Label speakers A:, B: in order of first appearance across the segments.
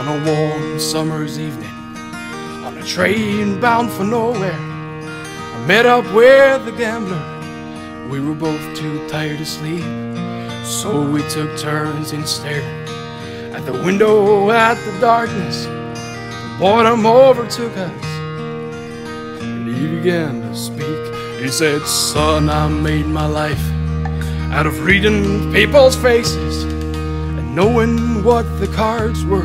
A: On a warm summer's evening, on a train bound for nowhere, I met up with a gambler. We were both too tired to sleep, so we took turns in staring at the window at the darkness. Boredom overtook us, and he began to speak. He said, Son, I made my life out of reading people's faces and knowing what the cards were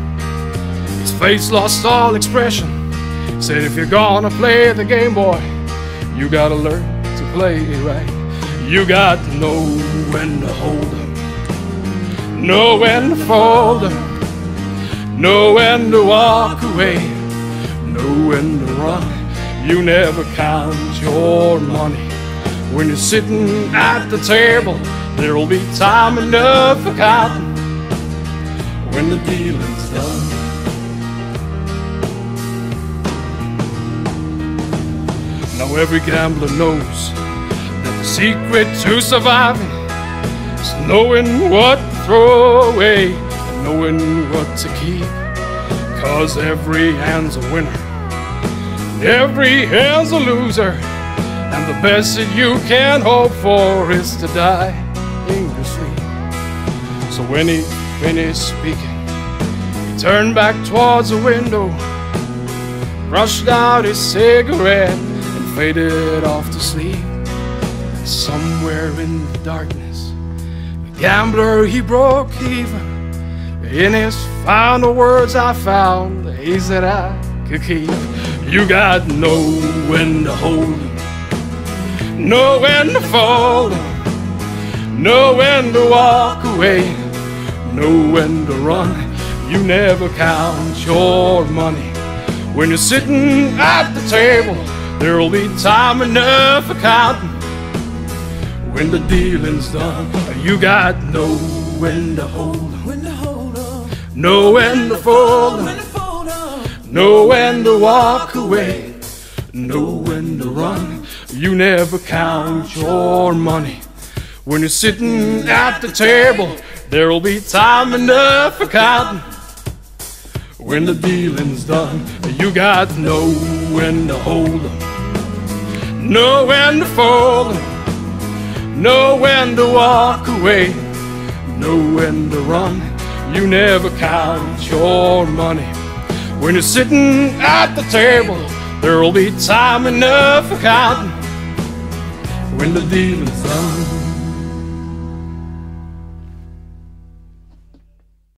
A: His face lost all expression. Said, if you're gonna play the game, boy, you gotta learn to play it right. You got to know when to hold 'em, know when to fold 'em, know when to walk away, know when to run. You never count your money when you're sitting at the table. There'll be time enough for counting when the dealing's done. Now every gambler knows that the secret to surviving is knowing what to throw away and knowing what to keep. Cause every hand's a winner, and every hand's a loser. And the best that you can hope for is to die in your sleep. So when he finished speaking, he turned back towards the window, brushed out his cigarette, faded off to sleep. And somewhere in the darkness, the gambler he broke even. In his final words, I found the haze that I could keep. You got know when to hold know when to fold know when to walk away, know when to run. You never count your money when you're sitting at the table. There'll be time enough for counting when the dealing's done. You got to know when to hold 'em,
B: When to hold on,
A: know when to fold 'em.
B: when to fold on.
A: Know when to walk away, know when to run. You never count your money when you're sitting at the table. There'll be time enough for counting when the dealing's done. You got to know when to hold 'em, know when to fold know when to walk away, know when to run. You never count your money. When you're sitting at the table, there'll be time enough for counting when the deal is done.